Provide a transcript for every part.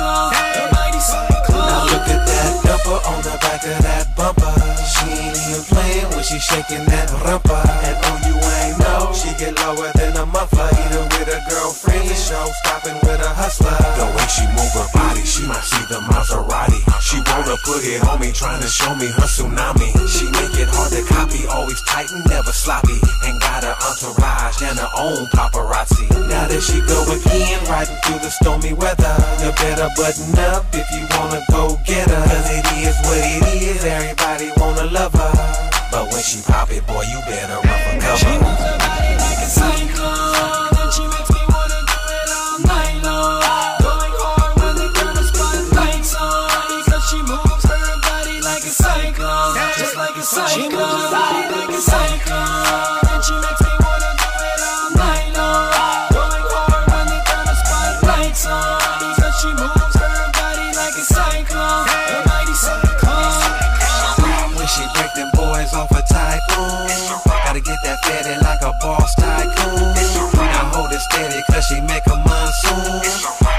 Now look at that on the back of that bumper. She ain't even playing when shaking that rumper. And oh, you ain't know she get lower than a muffler Eating with a girlfriend, the show stopping with a hustler. The way she move her body, she might see the Maserati. She wanna put it on me, trying to show me her tsunami. She make it hard to copy, always tight and never sloppy. And got her entourage and her own paparazzi. Now that she go again riding through the stormy weather. You better button up if you wanna go get her. Cause it is what it is, everybody wanna love her. But when she pop it, boy, you better run for cover. She moves her body like a cyclone, and she makes me wanna do it all night long. Going hard when they turn the spotlights on, because she moves her body like a cyclone, just like a cyclone. She moves her body like a cyclone, she make a monsoon.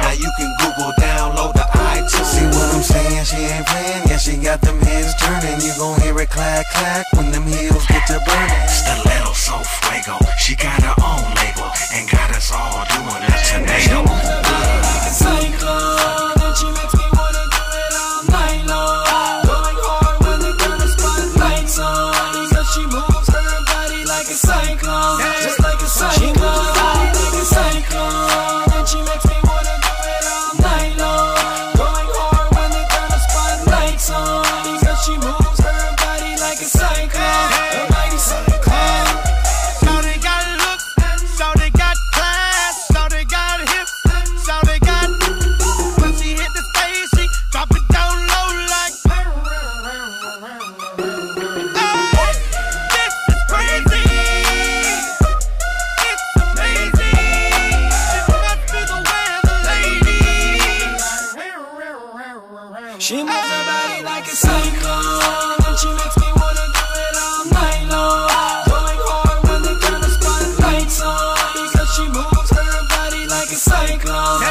Now you can Google download the iTunes. See what I'm saying? She ain't playing. Yeah, she got them heads turning. You gon' hear it clack clack when them heels get to burning. Stiletto so fuego. She got her own label And got us all doing a tornado. Like a cyclone, She moves her body like a cyclone And she makes me wanna do it all night long. Going hard when the kind of spotlight's on Because she moves her body like a cyclone